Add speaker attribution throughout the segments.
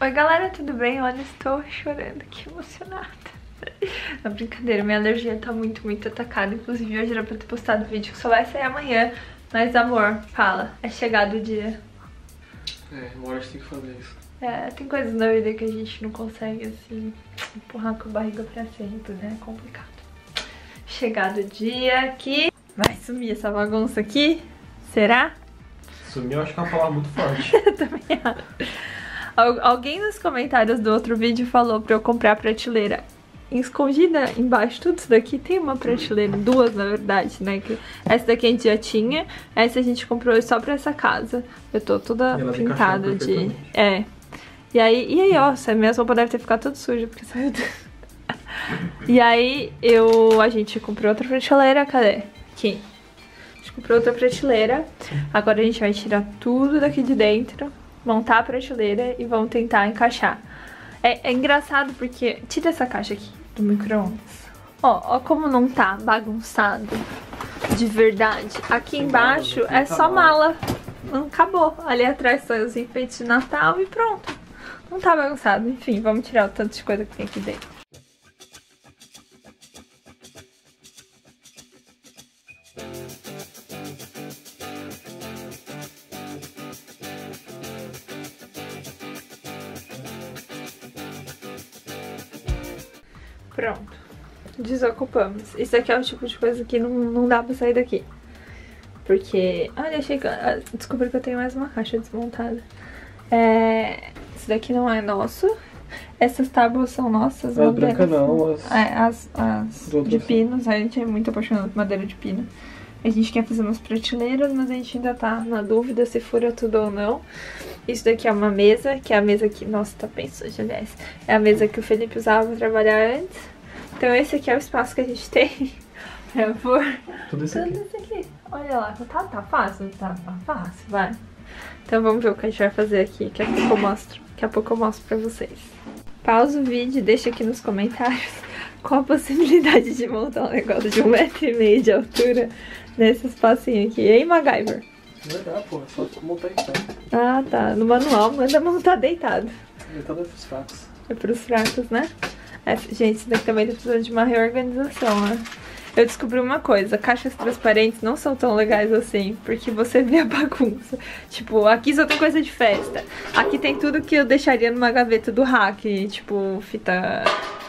Speaker 1: Oi galera, tudo bem? Olha, estou chorando, que emocionada. Não, brincadeira, minha alergia tá muito, muito atacada. Inclusive hoje era pra ter postado vídeo que só vai sair amanhã. Mas amor, fala, é chegado o dia.
Speaker 2: É, uma hora a gente tem que fazer isso.
Speaker 1: É, tem coisas na vida que a gente não consegue, assim, empurrar com a barriga pra sempre, né? É complicado. Chegado o dia que vai sumir essa bagunça aqui. Será?
Speaker 2: Sumir eu acho que é uma palavra muito forte.
Speaker 1: eu também acho. Alguém nos comentários do outro vídeo falou pra eu comprar a prateleira escondida embaixo tudo isso daqui tem uma prateleira, duas na verdade, né? Que essa daqui a gente já tinha, essa a gente comprou só pra essa casa. Eu tô toda pintada de... É. E aí, e aí, ó, essa minha roupa deve ter ficado tudo suja, porque saiu... e aí, eu... A gente comprou outra prateleira, cadê? Aqui. A gente comprou outra prateleira. Agora a gente vai tirar tudo daqui de dentro montar a prateleira e vamos tentar encaixar. É, é engraçado porque... Tira essa caixa aqui do micro-ondas. Ó, ó como não tá bagunçado de verdade. Aqui embaixo é só mala. Não acabou. Ali atrás são os enfeites de Natal e pronto. Não tá bagunçado. Enfim, vamos tirar o tanto de coisa que tem aqui dentro. Pronto. Desocupamos. Isso aqui é o tipo de coisa que não, não dá pra sair daqui. Porque... Olha, achei que... Ah, descobri que eu tenho mais uma caixa desmontada. É... Isso daqui não é nosso. Essas tábuas são nossas.
Speaker 2: As brancas não, as...
Speaker 1: É, as, as de pinos. A gente é muito apaixonado por madeira de pino. A gente quer fazer umas prateleiras, mas a gente ainda tá na dúvida se fura tudo ou não. Isso daqui é uma mesa, que é a mesa que... Nossa, tá bem suja, aliás. É a mesa que o Felipe usava pra trabalhar antes. Então esse aqui é o espaço que a gente tem pra pôr
Speaker 2: tudo isso aqui.
Speaker 1: Tudo isso aqui. Olha lá, tá, tá fácil? Tá, tá fácil, vai. Então vamos ver o que a gente vai fazer aqui. Daqui a pouco eu mostro. Daqui a pouco eu mostro pra vocês. Pausa o vídeo e deixa aqui nos comentários qual a possibilidade de montar um negócio de um metro e meio de altura nesse espacinho aqui. Hein, MacGyver?
Speaker 2: Legal, pô. É só montar em pé.
Speaker 1: Ah, tá. No manual manda montar deitado.
Speaker 2: Deitado é pros fracos.
Speaker 1: É pros fracos, né? É, gente, isso daqui também tá precisando de uma reorganização, né? Eu descobri uma coisa, caixas transparentes não são tão legais assim, porque você vê a bagunça. Tipo, aqui só tem coisa de festa. Aqui tem tudo que eu deixaria numa gaveta do hack, tipo, fita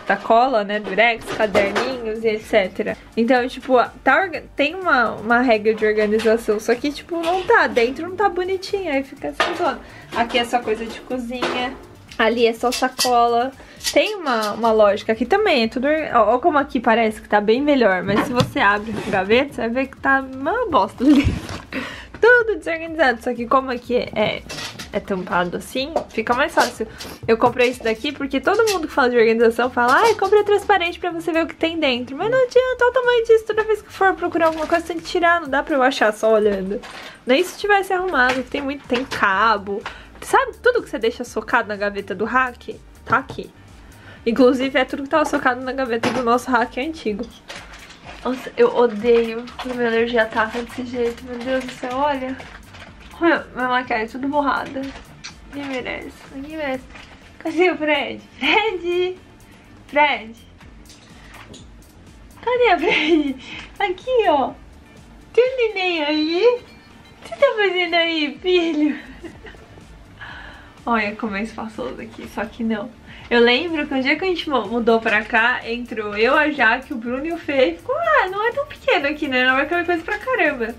Speaker 1: da cola, né, durex, caderninhos e etc. Então, tipo, tá, tem uma, uma regra de organização, só que, tipo, não tá, dentro não tá bonitinho, aí fica assim, zona. Aqui é só coisa de cozinha, ali é só sacola. Tem uma, uma lógica aqui também, é tudo... Olha como aqui parece que tá bem melhor, mas se você abre o gaveta, você vai ver que tá uma bosta ali. tudo desorganizado, só que como aqui é é tampado assim, fica mais fácil. Eu comprei isso daqui porque todo mundo que fala de organização fala ai, compra transparente pra você ver o que tem dentro. Mas não adianta, o tamanho disso. Toda vez que for procurar alguma coisa, tem que tirar. Não dá pra eu achar só olhando. Nem se tivesse arrumado, tem muito, tem cabo. Sabe tudo que você deixa socado na gaveta do hack? Tá aqui. Inclusive, é tudo que tava socado na gaveta do nosso hack antigo. Nossa, eu odeio quando minha alergia ataca desse jeito. Meu Deus do céu, olha. Minha maquiagem tudo borrada. Ninguém merece, ninguém merece. Cadê o Fred? Fred! Fred! Cadê o Fred? Aqui, ó. Tem um neném aí? O que você tá fazendo aí, filho? Olha como é espaçoso aqui, só que não. Eu lembro que o dia que a gente mudou pra cá, entrou eu, a Jaque, o Bruno e o Fê, ficou, ah, não é tão pequeno aqui, né? Não vai caber coisa pra caramba.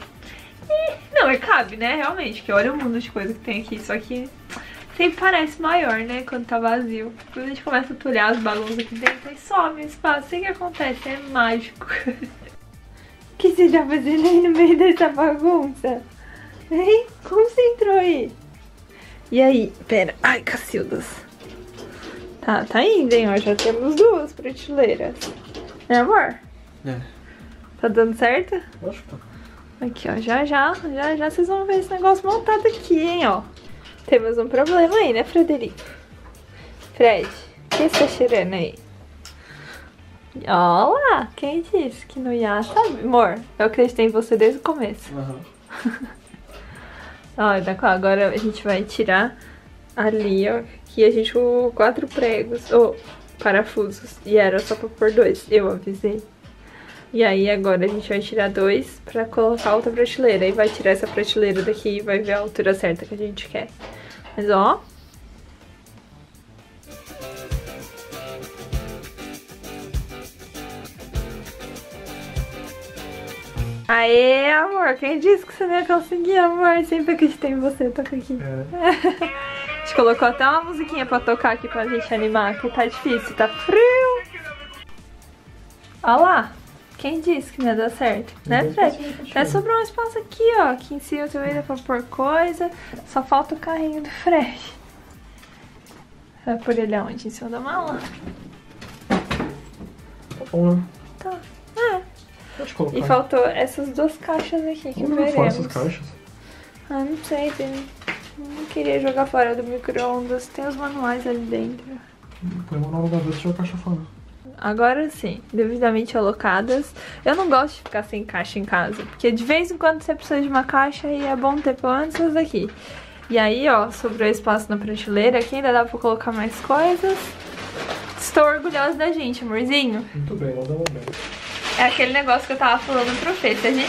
Speaker 1: E, não, e cabe, né? Realmente, que olha o mundo de coisa que tem aqui. Só que sempre parece maior, né? Quando tá vazio. Quando a gente começa a tulhar as bagunças aqui dentro, aí some o espaço. O que acontece? É mágico. O que você tá fazendo aí no meio dessa bagunça? Hein? Como você entrou aí? E aí? Pera. Ai, Cacildas. Tá, tá indo, hein? Ó, já temos duas prateleiras. É, amor?
Speaker 2: É.
Speaker 1: Tá dando certo?
Speaker 2: Acho que tá.
Speaker 1: Aqui, ó, já já, já já vocês vão ver esse negócio montado aqui, hein, ó. Temos um problema aí, né, Frederico? Fred, o que você tá cheirando aí? Olha quem disse que não ia, sabe? Amor, eu acreditei em você desde o começo.
Speaker 2: Uhum.
Speaker 1: ó, agora a gente vai tirar ali, ó, que a gente colocou quatro pregos, ou parafusos, e era só pra pôr dois, eu avisei. E aí agora a gente vai tirar dois pra colocar outra prateleira. E vai tirar essa prateleira daqui e vai ver a altura certa que a gente quer. Mas ó... Aê, amor, quem disse que você não ia conseguir, amor? Sempre acreditei em você, toca aqui.
Speaker 2: É.
Speaker 1: a gente colocou até uma musiquinha pra tocar aqui pra gente animar, que tá difícil, tá frio. Olha lá. Quem disse que não ia dar certo? Né, Fred? Até sobrou um espaço aqui, ó. Aqui em cima também dá pra pôr coisa. Só falta o carrinho do Fred. Vai pôr ele aonde? Em cima da mala?
Speaker 2: Tá bom, né?
Speaker 1: Tá. É.
Speaker 2: Pode colocar.
Speaker 1: E faltou essas duas caixas aqui que
Speaker 2: jogar
Speaker 1: veremos.
Speaker 2: fora essas caixas?
Speaker 1: Ah, não sei, tem... Não queria jogar fora do micro-ondas. Tem os manuais ali dentro.
Speaker 2: Põe uma nova gaveta e joga a caixa fora.
Speaker 1: Agora sim, devidamente alocadas. Eu não gosto de ficar sem caixa em casa, porque de vez em quando você precisa de uma caixa e é bom ter pelo menos essas daqui. E aí, ó, sobrou espaço na prateleira, aqui ainda dá pra colocar mais coisas. Estou orgulhosa da gente, amorzinho.
Speaker 2: Muito bem, mandamos bem.
Speaker 1: É aquele negócio que eu tava falando pro Fê. Se a gente...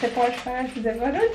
Speaker 1: Você pode parar fazer barulho?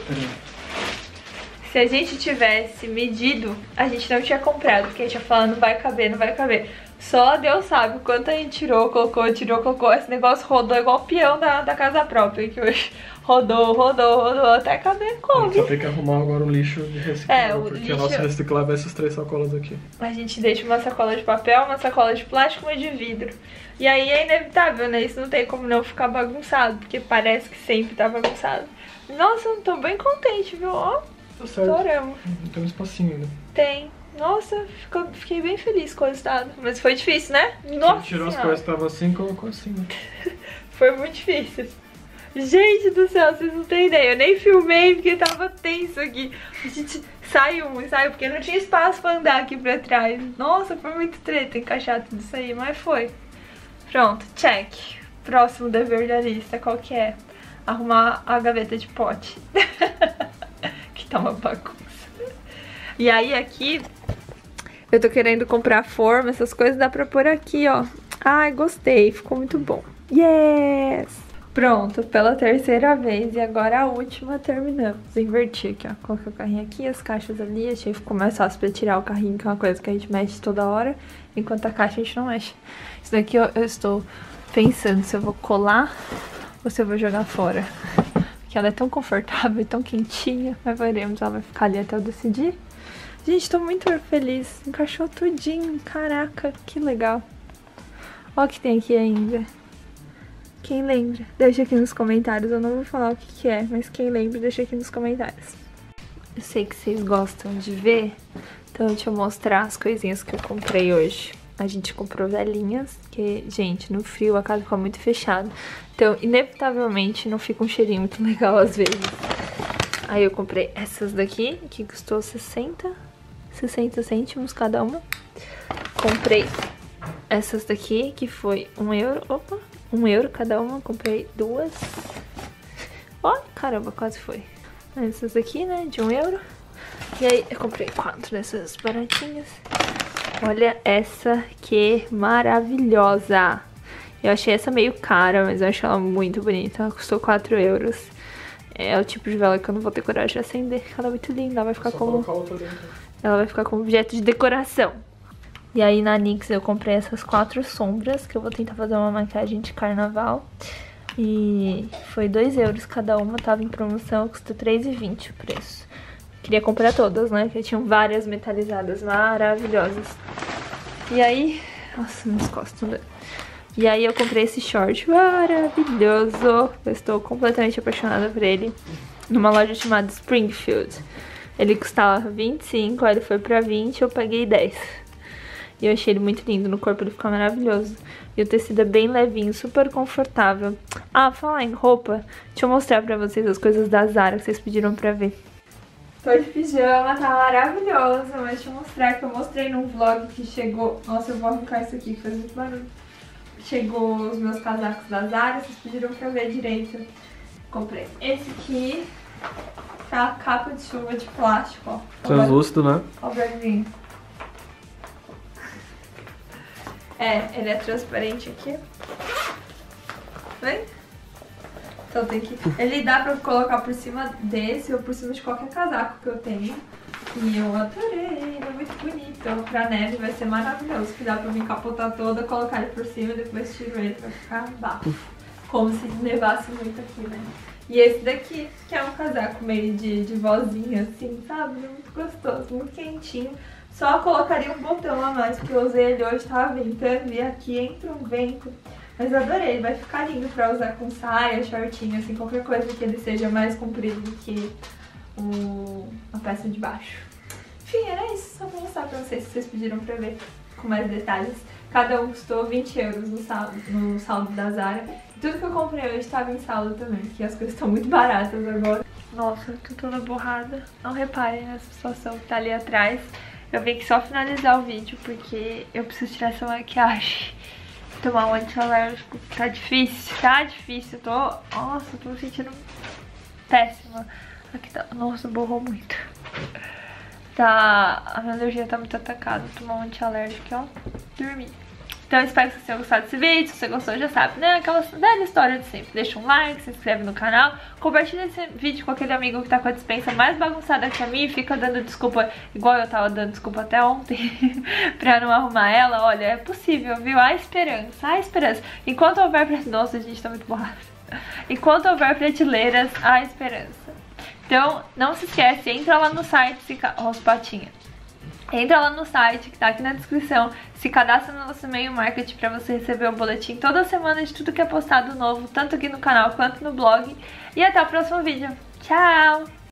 Speaker 1: Se a gente tivesse medido, a gente não tinha comprado, porque a gente ia falar, não vai caber, não vai caber. Só Deus sabe o quanto a gente tirou, colocou, tirou, colocou. Esse negócio rodou igual o peão da, da casa própria, que hoje rodou, rodou, rodou, até caber coube.
Speaker 2: só tem que arrumar agora um lixo de reciclável,
Speaker 1: É, o
Speaker 2: porque
Speaker 1: lixo-
Speaker 2: a nossa reciclável é essas três sacolas aqui.
Speaker 1: A gente deixa uma sacola de papel, uma sacola de plástico e uma de vidro. E aí é inevitável, né? Isso não tem como não ficar bagunçado, porque parece que sempre tá bagunçado. Nossa, eu tô bem contente, viu? Ó,
Speaker 2: Tá certo.
Speaker 1: adoramos.
Speaker 2: Tem um espacinho ainda.
Speaker 1: Tem. Nossa, ficou- fiquei bem feliz com o resultado. Mas foi difícil, né? Nossa
Speaker 2: gente tirou as
Speaker 1: Senhora.
Speaker 2: coisas que estavam assim e colocou assim, né?
Speaker 1: Foi muito difícil. Gente do céu, vocês não têm ideia. Eu nem filmei porque tava tenso aqui. A gente saiu saiu, porque não tinha espaço pra andar aqui pra trás. Nossa, foi muito treta encaixar tudo isso aí, mas foi. Pronto, check. Próximo dever da lista, qual que é? Arrumar a gaveta de pote. tá uma bagunça. E aí aqui, eu tô querendo comprar forma, essas coisas dá pra pôr aqui, ó. Ai, gostei, ficou muito bom. Yes! Pronto, pela terceira vez e agora a última terminamos. Inverti aqui, ó. Coloquei o carrinho aqui, as caixas ali. Achei que ficou mais fácil pra tirar o carrinho, que é uma coisa que a gente mexe toda hora. Enquanto a caixa a gente não mexe. Isso daqui eu, eu estou pensando se eu vou colar ou se eu vou jogar fora. Porque ela é tão confortável e tão quentinha. Mas veremos, ela vai ficar ali até eu decidir. Gente, tô muito feliz. Encaixou tudinho. Caraca, que legal. Olha o que tem aqui ainda. Quem lembra? Deixa aqui nos comentários. Eu não vou falar o que, que é, mas quem lembra, deixa aqui nos comentários. Eu sei que vocês gostam de ver, então deixa eu mostrar as coisinhas que eu comprei hoje. A gente comprou velhinhas, que, gente, no frio a casa fica muito fechada. Então, inevitavelmente, não fica um cheirinho muito legal às vezes. Aí eu comprei essas daqui, que custou 60, 60 cêntimos cada uma. Comprei essas daqui, que foi um euro. Opa, um euro cada uma. Comprei duas. Ó, caramba, quase foi. Essas aqui, né, de um euro. E aí eu comprei quatro dessas baratinhas. Olha essa que maravilhosa. Eu achei essa meio cara, mas eu acho ela muito bonita. Ela custou 4 euros. É o tipo de vela que eu não vou ter coragem de acender. Ela é muito linda, ela vai ficar
Speaker 2: Só
Speaker 1: como... Ela vai ficar como objeto de decoração. E aí na NYX eu comprei essas quatro sombras, que eu vou tentar fazer uma maquiagem de carnaval. E foi 2 euros cada uma, tava em promoção, custa 3,20 o preço. Queria comprar todas, né? Porque tinham várias metalizadas maravilhosas. E aí... Nossa, minhas costas doendo. E aí eu comprei esse short maravilhoso. Eu estou completamente apaixonada por ele. Numa loja chamada Springfield. Ele custava 25, aí ele foi pra 20, eu paguei 10. E eu achei ele muito lindo, no corpo ele fica maravilhoso. E o tecido é bem levinho, super confortável. Ah, falar em roupa, deixa eu mostrar pra vocês as coisas da Zara que vocês pediram pra ver. Tô de pijama, tá maravilhosa, mas deixa eu mostrar que eu mostrei num vlog que chegou... Nossa, eu vou arrancar isso aqui que faz muito barulho. Chegou os meus casacos da Zara, vocês pediram pra eu ver direito. Comprei esse aqui, Tá capa de chuva de plástico, ó.
Speaker 2: Translúcido, né?
Speaker 1: Ó o verdinho. É, ele é transparente aqui. Vem? Então tem que... Ele dá pra colocar por cima desse ou por cima de qualquer casaco que eu tenho. E eu adorei, ele é muito bonito. Então pra neve vai ser maravilhoso, que dá pra me encapotar toda, colocar ele por cima e depois tiro ele pra ficar bafo. Como se nevasse muito aqui, né? E esse daqui, que é um casaco meio de, de vozinha, assim, sabe? Muito gostoso, muito quentinho. Só colocaria um botão a mais, porque eu usei ele hoje, tava ventando, e aqui entra um vento. Mas adorei, vai ficar lindo pra usar com saia, shortinho, assim, qualquer coisa que ele seja mais comprido do que o, a peça de baixo. Enfim, era isso, só pra mostrar pra vocês, se vocês pediram pra ver com mais detalhes. Cada um custou 20 euros no saldo, no saldo da Zara. Tudo que eu comprei hoje estava em saldo também, porque as coisas estão muito baratas agora. Nossa, tô toda borrada. Não reparem nessa situação que tá ali atrás. Eu vim aqui só finalizar o vídeo, porque eu preciso tirar essa maquiagem. Tomar um anti-alérgico. Tá difícil, tá difícil. Tô... Nossa, tô me sentindo péssima. Aqui tá... Nossa, borrou muito. Tá... A minha alergia tá muito atacada. Vou tomar um anti-alérgico, ó. Dormir. Então eu espero que vocês tenham gostado desse vídeo. Se você gostou, já sabe, né? Aquela velha história de sempre. Deixa um like, se inscreve no canal. Compartilha esse vídeo com aquele amigo que tá com a dispensa mais bagunçada que a minha. E fica dando desculpa, igual eu tava dando desculpa até ontem, pra não arrumar ela. Olha, é possível, viu? Há esperança, há esperança. Enquanto houver... Nossa, a gente tá muito borrado. Enquanto houver prateleiras, há esperança. Então, não se esquece, entra lá no site, fica... Ó, os patinhas. Entra lá no site que tá aqui na descrição, se cadastra no nosso e-mail marketing para você receber o boletim toda semana de tudo que é postado novo, tanto aqui no canal quanto no blog. E até o próximo vídeo. Tchau!